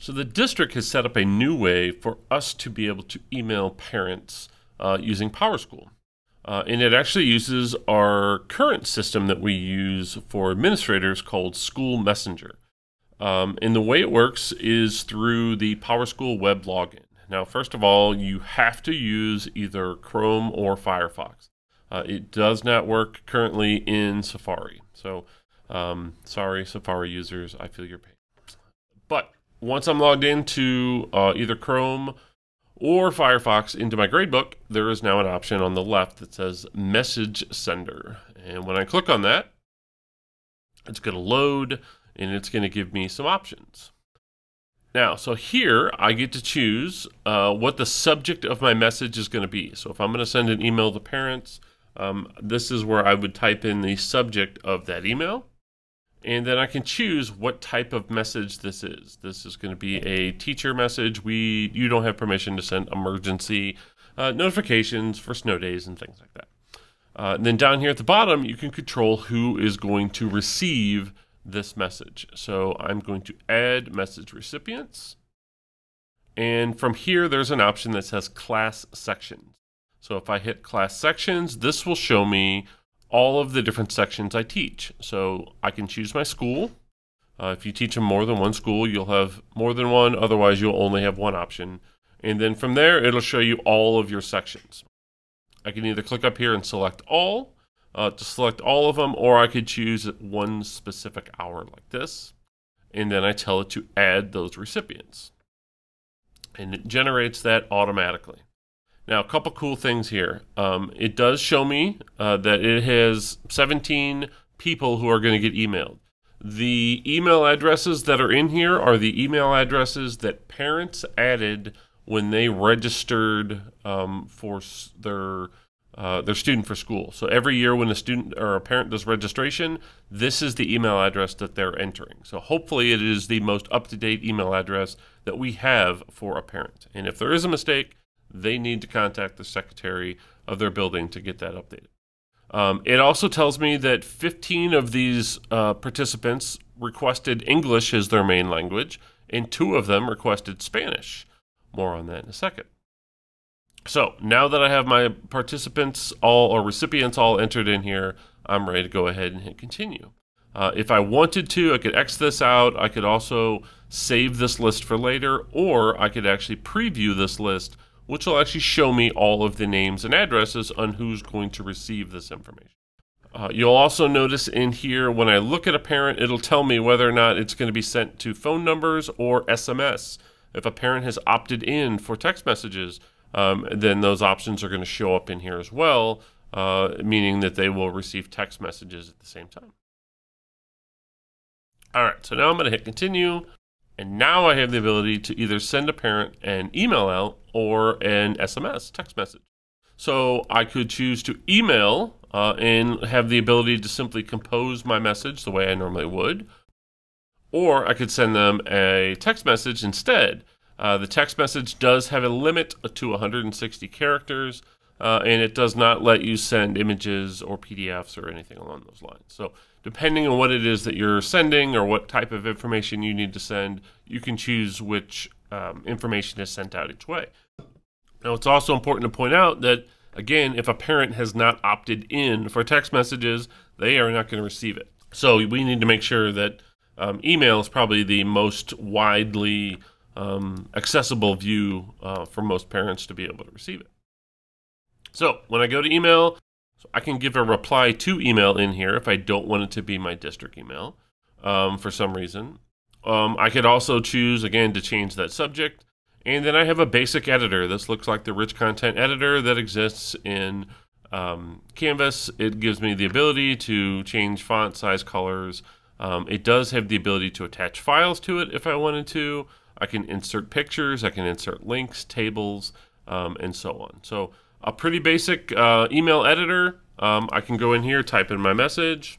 So the district has set up a new way for us to be able to email parents uh, using PowerSchool. Uh, and it actually uses our current system that we use for administrators called School Messenger. Um, and the way it works is through the PowerSchool web login. Now, first of all, you have to use either Chrome or Firefox. Uh, it does not work currently in Safari. So, um, sorry, Safari users, I feel your pain. But once I'm logged into uh, either Chrome or Firefox into my gradebook, there is now an option on the left that says Message Sender. And when I click on that, it's going to load and it's going to give me some options. Now, so here I get to choose uh, what the subject of my message is going to be. So if I'm going to send an email to parents, um, this is where I would type in the subject of that email and then I can choose what type of message this is. This is going to be a teacher message. We you don't have permission to send emergency uh, notifications for snow days and things like that. Uh, and then down here at the bottom, you can control who is going to receive this message. So I'm going to add message recipients. And from here, there's an option that says class sections. So if I hit class sections, this will show me all of the different sections I teach. So I can choose my school. Uh, if you teach in more than one school, you'll have more than one. Otherwise, you'll only have one option. And then from there, it'll show you all of your sections. I can either click up here and select all uh, to select all of them, or I could choose one specific hour like this. And then I tell it to add those recipients. And it generates that automatically. Now, a couple cool things here. Um, it does show me uh, that it has 17 people who are going to get emailed. The email addresses that are in here are the email addresses that parents added when they registered um, for their uh, their student for school. So every year when a student or a parent does registration, this is the email address that they're entering. So hopefully it is the most up-to-date email address that we have for a parent. And if there is a mistake, they need to contact the secretary of their building to get that updated. Um, it also tells me that 15 of these uh, participants requested English as their main language, and two of them requested Spanish. More on that in a second. So now that I have my participants all or recipients all entered in here, I'm ready to go ahead and hit continue. Uh, if I wanted to, I could X this out. I could also save this list for later, or I could actually preview this list which will actually show me all of the names and addresses on who's going to receive this information. Uh, you'll also notice in here when I look at a parent, it'll tell me whether or not it's going to be sent to phone numbers or SMS. If a parent has opted in for text messages, um, then those options are going to show up in here as well, uh, meaning that they will receive text messages at the same time. All right, so now I'm going to hit continue. And now I have the ability to either send a parent an email out or an SMS text message. So I could choose to email uh, and have the ability to simply compose my message the way I normally would. Or I could send them a text message instead. Uh, the text message does have a limit to 160 characters, uh, and it does not let you send images or PDFs or anything along those lines. So depending on what it is that you're sending or what type of information you need to send, you can choose which um, information is sent out each way. Now, it's also important to point out that, again, if a parent has not opted in for text messages, they are not going to receive it. So we need to make sure that um, email is probably the most widely um, accessible view uh, for most parents to be able to receive it. So when I go to email, so I can give a reply to email in here if I don't want it to be my district email um, for some reason. Um, I could also choose, again, to change that subject. And then I have a basic editor. This looks like the rich content editor that exists in um, Canvas. It gives me the ability to change font size colors. Um, it does have the ability to attach files to it if I wanted to. I can insert pictures, I can insert links, tables, um, and so on. So a pretty basic uh, email editor. Um, I can go in here, type in my message.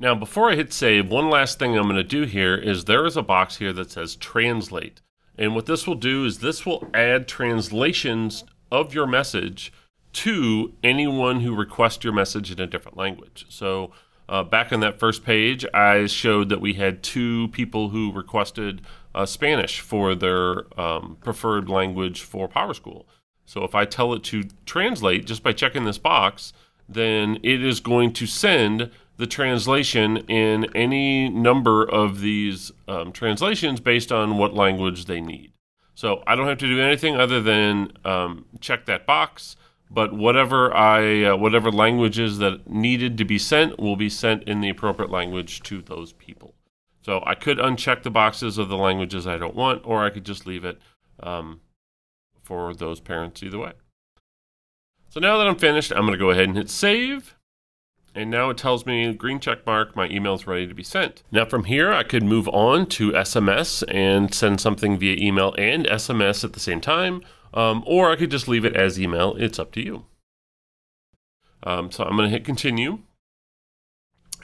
Now, before I hit save, one last thing I'm going to do here is there is a box here that says translate. And what this will do is this will add translations of your message to anyone who requests your message in a different language. So Uh, back on that first page, I showed that we had two people who requested uh, Spanish for their um, preferred language for PowerSchool. So if I tell it to translate just by checking this box, then it is going to send the translation in any number of these um, translations based on what language they need. So I don't have to do anything other than um, check that box. But whatever I, uh, whatever languages that needed to be sent will be sent in the appropriate language to those people. So I could uncheck the boxes of the languages I don't want, or I could just leave it um, for those parents either way. So now that I'm finished, I'm going to go ahead and hit save. And now it tells me green check mark, my email is ready to be sent. Now from here, I could move on to SMS and send something via email and SMS at the same time, um, or I could just leave it as email. It's up to you. Um, so I'm going to hit continue.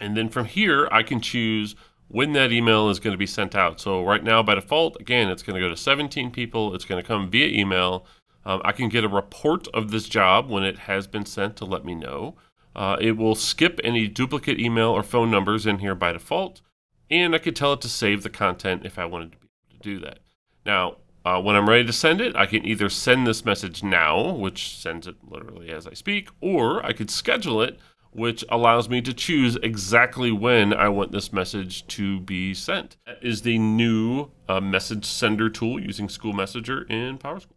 And then from here, I can choose when that email is going to be sent out. So right now, by default, again, it's going to go to 17 people. It's going to come via email. Um, I can get a report of this job when it has been sent to let me know. Uh, it will skip any duplicate email or phone numbers in here by default, and I could tell it to save the content if I wanted to, be able to do that. Now, uh, when I'm ready to send it, I can either send this message now, which sends it literally as I speak, or I could schedule it, which allows me to choose exactly when I want this message to be sent. That is the new uh, message sender tool using School Messenger in PowerSchool.